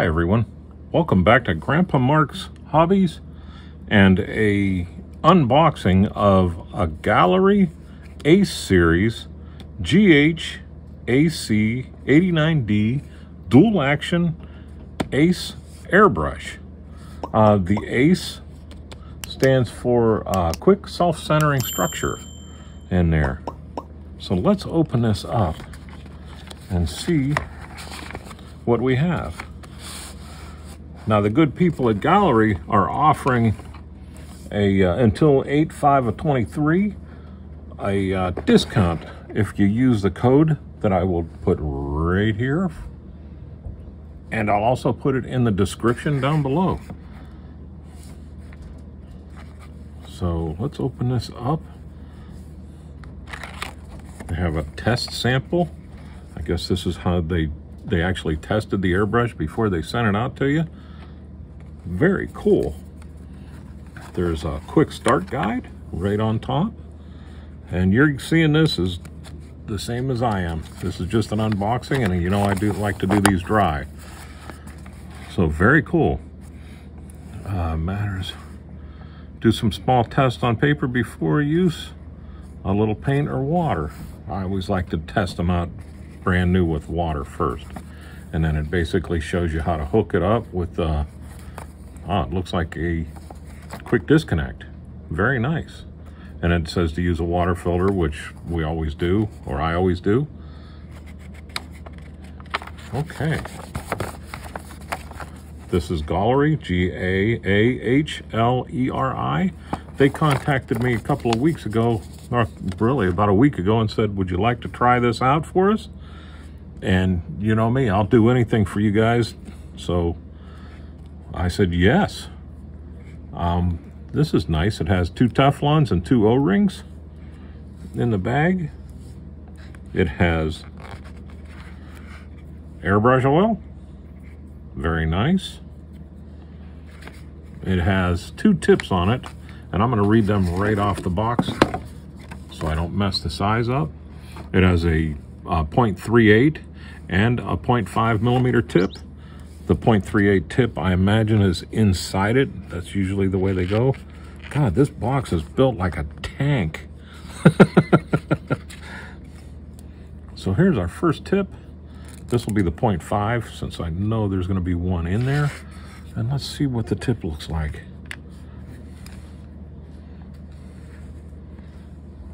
Hi everyone. Welcome back to Grandpa Mark's Hobbies and a unboxing of a Gaahleri Ace Series GH AC 89D dual action Ace airbrush. Uh, the Ace stands for uh, quick self-centering structure in there. So let's open this up and see what we have. Now the good people at Gaahleri are offering a uh, until 8-5 of 23 a uh, discount if you use the code that I will put right here and I'll also put it in the description down below. So let's open this up. They have a test sample. I guess this is how they they actually tested the airbrush before they sent it out to you. Very cool. There's a quick start guide right on top. And you're seeing this is the same as I am. This is just an unboxing and you know I do like to do these dry. So very cool. Uh, matters. Do some small tests on paper before use. A little paint or water. I always like to test them out brand new with water first. And then it basically shows you how to hook it up with, uh, ah, it looks like a quick disconnect. Very nice. And it says to use a water filter, which we always do, or I always do. Okay. This is Gaahleri, G-A-A-H-L-E-R-I. They contacted me a couple of weeks ago, or really about a week ago, and said, would you like to try this out for us? And you know me, I'll do anything for you guys. So I said, yes. Um, this is nice. It has two Teflons and two O-rings in the bag. It has airbrush oil. Very nice. It has two tips on it, and I'm going to read them right off the box so I don't mess the size up. It has a uh, 0.38 and a 0.5 millimeter tip. The 0.38 tip, I imagine, is inside it. That's usually the way they go. God, this box is built like a tank. so here's our first tip. This will be the 0.5 since I know there's going to be one in there. And let's see what the tip looks like.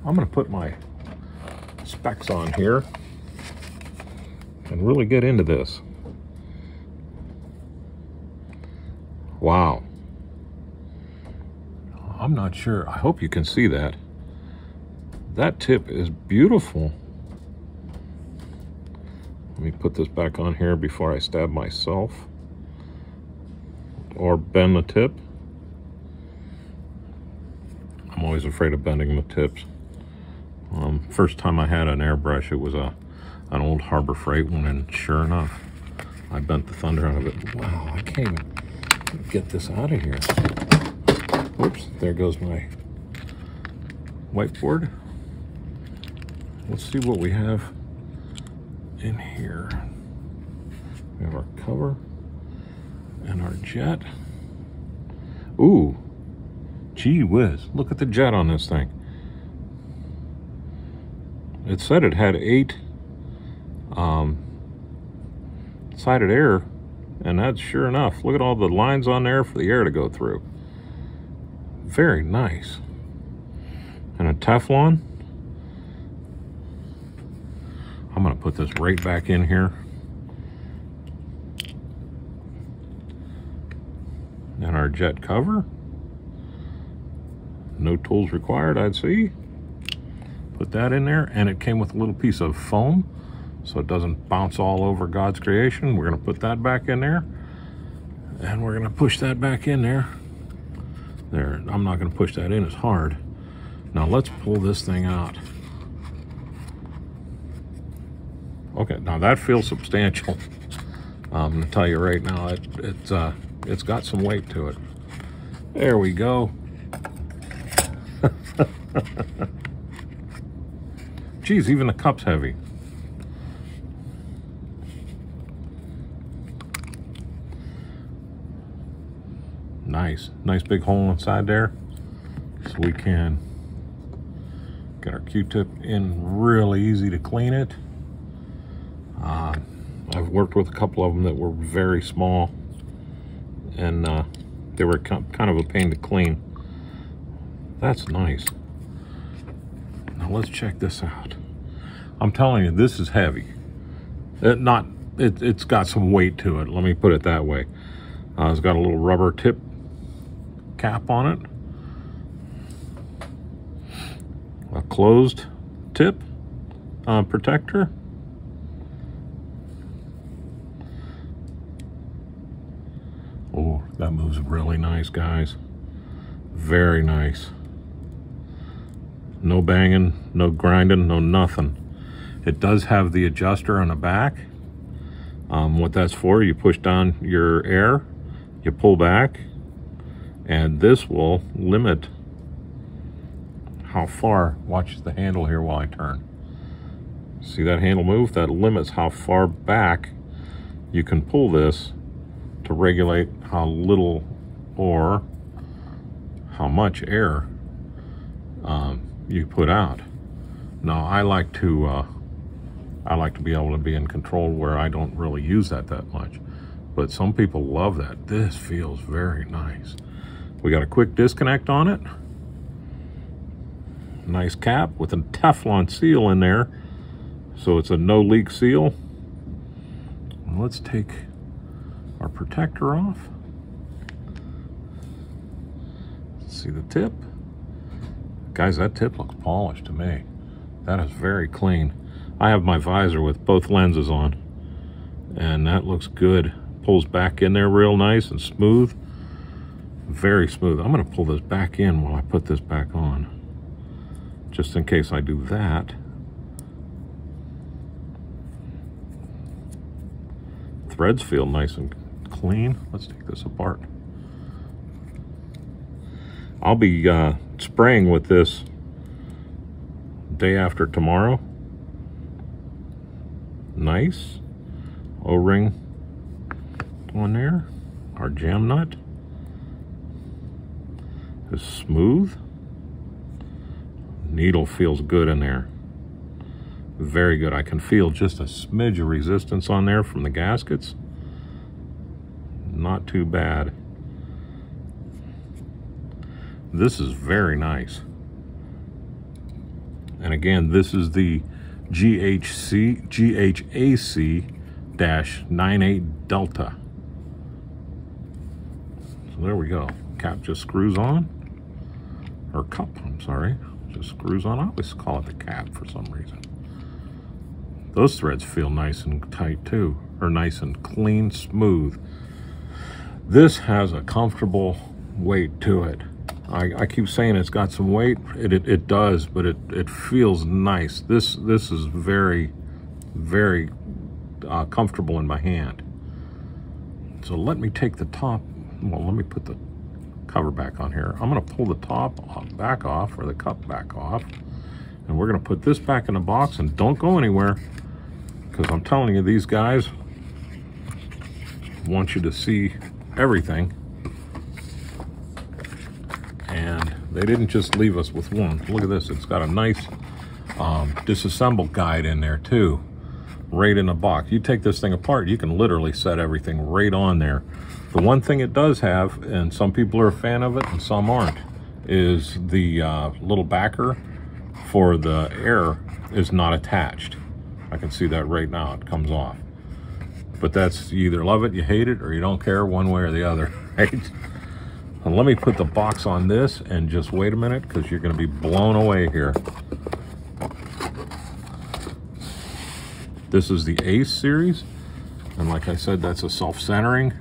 I'm going to put my specs on here and really get into this. Wow. I'm not sure. I hope you can see that. That tip is beautiful. Let me put this back on here before I stab myself. Or bend the tip. I'm always afraid of bending the tips. Um, first time I had an airbrush, it was a an old Harbor Freight one, and sure enough, I bent the thunder out of it. Wow, I can't even get this out of here. Oops, there goes my whiteboard. Let's see what we have in here. We have our cover and our jet. Ooh, gee whiz, look at the jet on this thing. It said it had eight um, sided air, and that's sure enough. Look at all the lines on there for the air to go through. Very nice. And a Teflon. I'm going to put this right back in here. And our jet cover. No tools required, I'd see. Put that in there. And it came with a little piece of foam so it doesn't bounce all over God's creation. We're going to put that back in there. And we're going to push that back in there. There, I'm not going to push that in as hard. Now let's pull this thing out. Okay, now that feels substantial. I'm going to tell you right now, it, it's, uh, it's got some weight to it. There we go. Geez, even the cup's heavy. Nice, nice big hole inside there. So we can get our Q-tip in really easy to clean it. Uh, I've worked with a couple of them that were very small and uh, they were kind of a pain to clean. That's nice. Now let's check this out. I'm telling you, this is heavy. It not, it, it's got some weight to it. Let me put it that way. Uh, it's got a little rubber tip cap on it. A closed tip uh, protector. Oh, that moves really nice, guys. Very nice. No banging, no grinding, no nothing. It does have the adjuster on the back. Um, what that's for, you push down your air, you pull back, and this will limit how far, watch the handle here while I turn. See that handle move? That limits how far back you can pull this to regulate how little or how much air um, you put out. Now I like to uh, I like to be able to be in control where I don't really use that that much. But some people love that. This feels very nice. We got a quick disconnect on it. Nice cap with a Teflon seal in there. So it's a no leak seal. Let's take our protector off. See the tip? Guys, that tip looks polished to me. That is very clean. I have my visor with both lenses on, and that looks good. Pulls back in there real nice and smooth. Very smooth. I'm going to pull this back in while I put this back on. Just in case I do that. Threads feel nice and clean. Let's take this apart. I'll be uh, spraying with this day after tomorrow. Nice. O-ring on there. Our jam nut is smooth. Needle feels good in there. Very good. I can feel just a smidge of resistance on there from the gaskets. Not too bad. This is very nice. And again, this is the GHC, GHAC-98 Delta. So there we go. Cap just screws on. Or cup, I'm sorry. Just screws on. I always call it the cap for some reason. Those threads feel nice and tight too. Or nice and clean, smooth. This has a comfortable weight to it. I, I keep saying it's got some weight. It, it, it, does, but it, it feels nice. This, this is very, very uh, comfortable in my hand. So let me take the top, well, let me put the cover back on here. I'm gonna pull the top off, back off, or the cup back off, and we're gonna put this back in the box and don't go anywhere, because I'm telling you, these guys want you to see everything and they didn't just leave us with one. Look at this, it's got a nice um, disassemble guide in there too, right in the box. You take this thing apart, you can literally set everything right on there. The one thing it does have, and some people are a fan of it and some aren't, is the uh, little backer for the air is not attached. I can see that right now, it comes off. But that's, you either love it, you hate it, or you don't care one way or the other, right? And let me put the box on this and just wait a minute because you're going to be blown away here. This is the ACE series. And like I said, that's a self-centering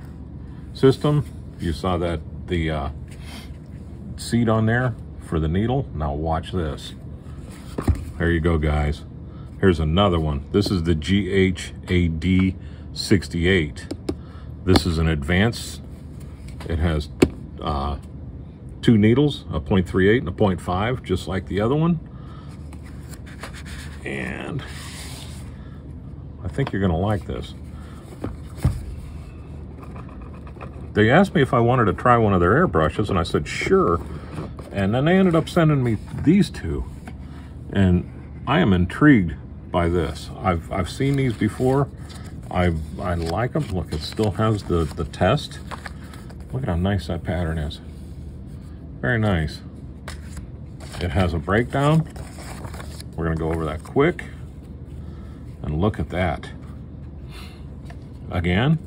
system. You saw that the uh, seat on there for the needle. Now watch this. There you go, guys. Here's another one. This is the GHAC 68. This is an advanced. It has uh, two needles, a 0.38 and a 0.5, just like the other one. And I think you're gonna like this. They asked me if I wanted to try one of their airbrushes, and I said sure. And then they ended up sending me these two, and I am intrigued by this. I've I've seen these before. I I like them. Look, it still has the the test. Look at how nice that pattern is. Very nice. It has a breakdown. We're gonna go over that quick. And look at that. Again,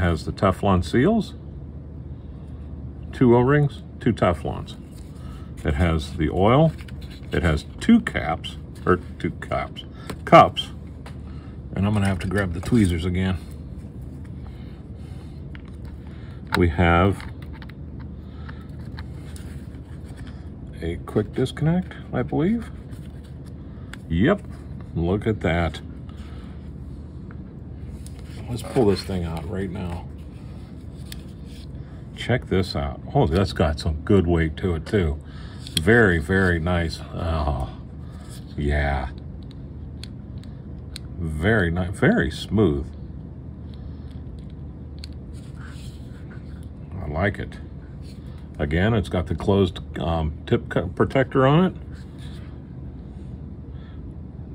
has the Teflon seals, two O-rings, two Teflons. It has the oil. It has two caps, or two caps, cups. And I'm gonna have to grab the tweezers again. We have a quick disconnect, I believe. Yep, look at that. Let's pull this thing out right now. Check this out. Oh, that's got some good weight to it too. Very, very nice. Oh, yeah. Very nice, very smooth. I like it. Again, it's got the closed um, tip protector on it.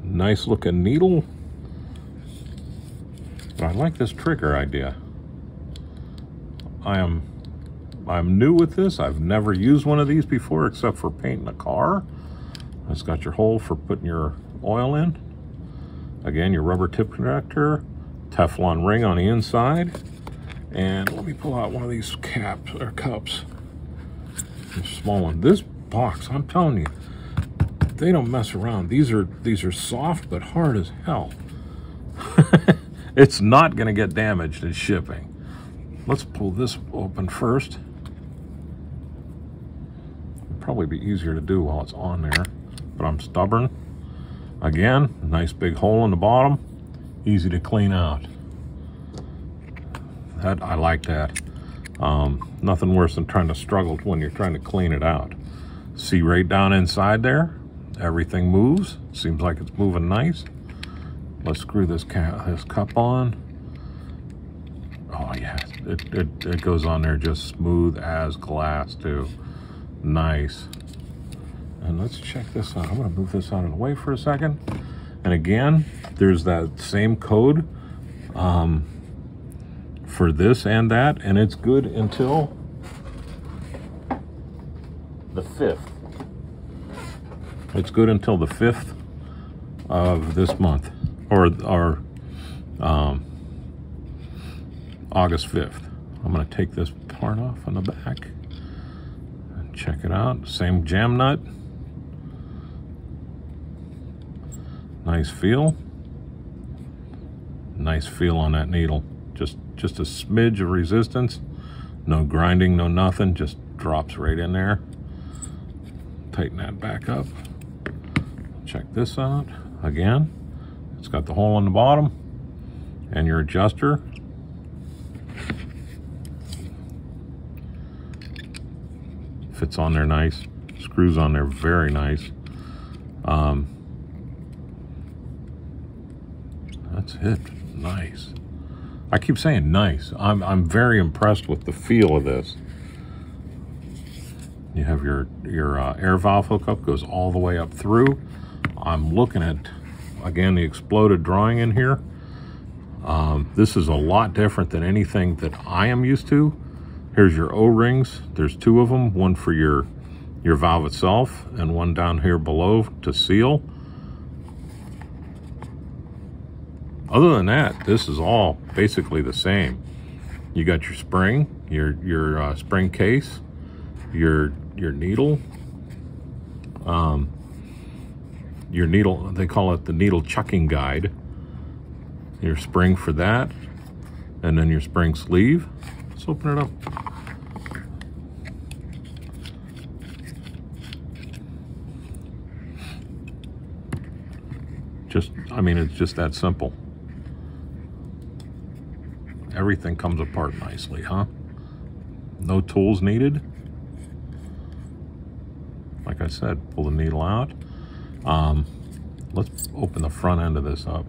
Nice looking needle. I like this trigger idea. I am I'm new with this. I've never used one of these before except for painting a car. It's got your hole for putting your oil in. Again, your rubber tip connector, Teflon ring on the inside. And let me pull out one of these caps or cups. Small one. This box, I'm telling you, they don't mess around. These are these are soft but hard as hell. it's not going to get damaged in shipping. Let's pull this open first. It'd probably be easier to do while it's on there, but I'm stubborn. Again, nice big hole in the bottom, easy to clean out. That I like that. Um, nothing worse than trying to struggle when you're trying to clean it out. See right down inside there, everything moves. Seems like it's moving nice. Let's screw this, this cup on. Oh yeah, it, it, it goes on there just smooth as glass too. Nice. And let's check this out. I'm gonna move this out of the way for a second. And again, there's that same code um, for this and that, and it's good until the 5th. It's good until the 5th of this month, or, um, August 5th. I'm going to take this part off on the back and check it out. Same jam nut. Nice feel. Nice feel on that needle. Just, just a smidge of resistance. No grinding, no nothing. Just drops right in there. Tighten that back up. Check this out again. It's got the hole in the bottom and your adjuster. Fits on there nice. Screws on there very nice. Um, that's it. Nice. I keep saying nice. I'm, I'm very impressed with the feel of this. You have your, your uh, air valve hookup, goes all the way up through. I'm looking at, again, the exploded drawing in here. Um, this is a lot different than anything that I am used to. Here's your O-rings. There's two of them, one for your, your valve itself and one down here below to seal. Other than that, this is all basically the same. You got your spring, your your uh, spring case, your your needle, um, your needle, they call it the needle chucking guide. Your spring for that, and then your spring sleeve. Let's open it up. Just, I mean, it's just that simple. Everything comes apart nicely, huh? No tools needed. Like I said, pull the needle out. Um, let's open the front end of this up.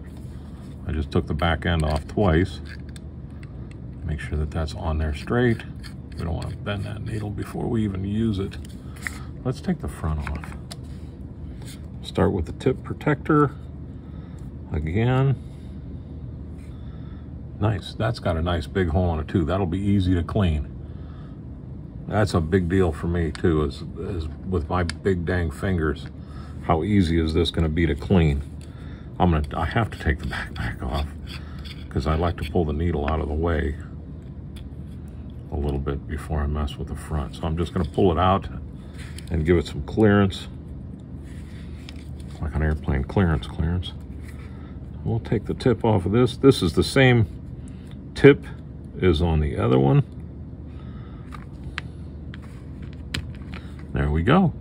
I just took the back end off twice. Make sure that that's on there straight. We don't want to bend that needle before we even use it. Let's take the front off. Start with the tip protector. Again. Nice. That's got a nice big hole in it too. That'll be easy to clean. That's a big deal for me too, is, is with my big dang fingers. How easy is this gonna be to clean? I'm gonna, I have to take the backpack off because I like to pull the needle out of the way a little bit before I mess with the front. So I'm just gonna pull it out and give it some clearance. Like an airplane clearance, clearance. We'll take the tip off of this. This is the same tip as on the other one. There we go.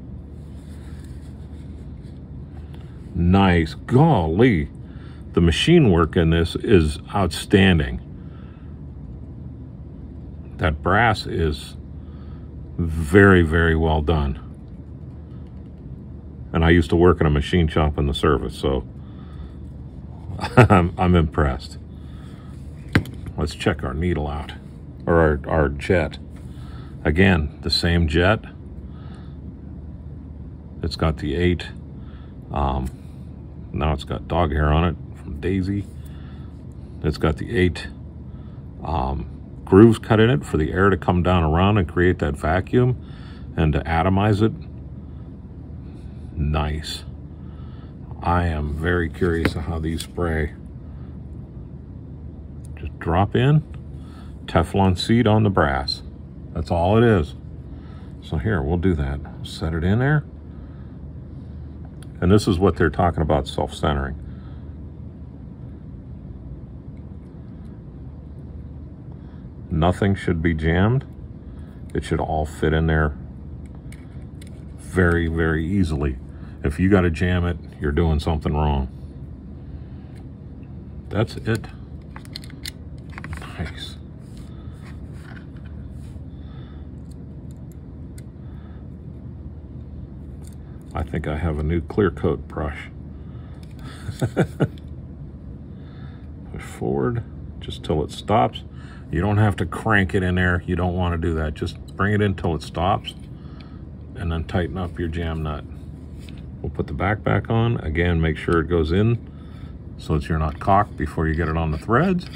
Nice. Golly. The machine work in this is outstanding. That brass is very, very well done. And I used to work in a machine shop in the service, so I'm, I'm impressed. Let's check our needle out, or our, our jet. Again, the same jet. It's got the eight. Um, now it's got dog hair on it from Daisy. It's got the eight um, grooves cut in it for the air to come down around and create that vacuum and to atomize it. Nice. I am very curious of how these spray. Just drop in, Teflon seat on the brass. That's all it is. So here, we'll do that. Set it in there. And this is what they're talking about self-centering. Nothing should be jammed. It should all fit in there very, very easily. If you got to jam it, you're doing something wrong. That's it. Nice. I think I have a new clear coat brush. Push forward just till it stops. You don't have to crank it in there. You don't want to do that. Just bring it in till it stops and then tighten up your jam nut. We'll put the back back on. Again, make sure it goes in so that you're not cocked before you get it on the threads.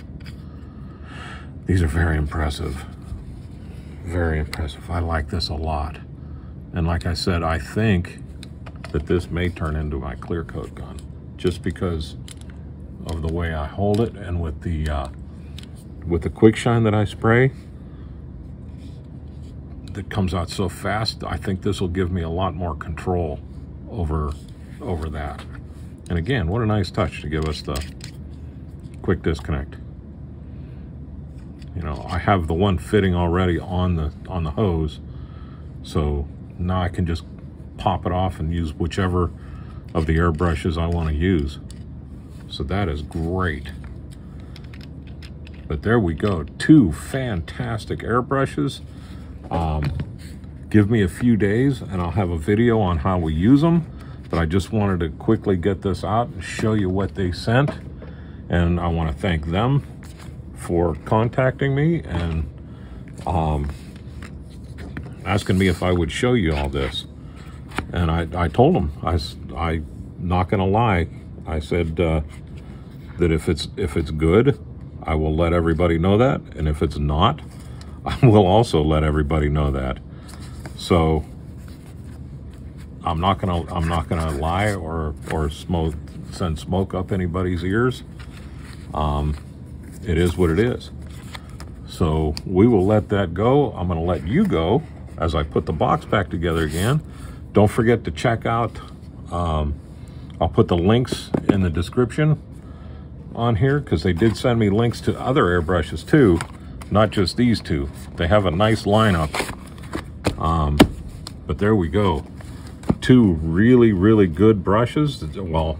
These are very impressive. Very impressive. I like this a lot. And like I said, I think that this may turn into my clear coat gun just because of the way I hold it and with the uh, with the quick shine that I spray that comes out so fast, I think this will give me a lot more control over, over that. And again, what a nice touch to give us the quick disconnect. You know, I have the one fitting already on the on the hose, so now I can just pop it off and use whichever of the airbrushes I want to use. So that is great. But there we go, two fantastic airbrushes. Um, give me a few days and I'll have a video on how we use them. But I just wanted to quickly get this out and show you what they sent. And I want to thank them for contacting me and um, asking me if I would show you all this. And I, I told them, I, I not gonna lie, I said uh, that if it's if it's good, I will let everybody know that. And if it's not, I will also let everybody know that. So I'm not gonna I'm not gonna lie or or smoke send smoke up anybody's ears. Um, it is what it is. So we will let that go. I'm gonna let you go as I put the box back together again. Don't forget to check out. Um, I'll put the links in the description on here because they did send me links to other airbrushes too, not just these two. They have a nice lineup. Um, but there we go. Two really, really good brushes. Well,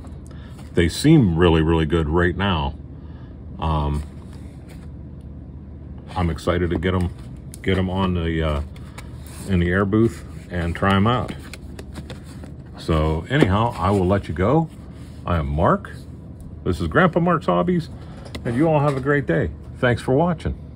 they seem really, really good right now. Um, I'm excited to get them, get them on the uh, in the air booth and try them out. So anyhow, I will let you go. I am Mark. This is Grandpa Mark's Hobbies, and you all have a great day. Thanks for watching.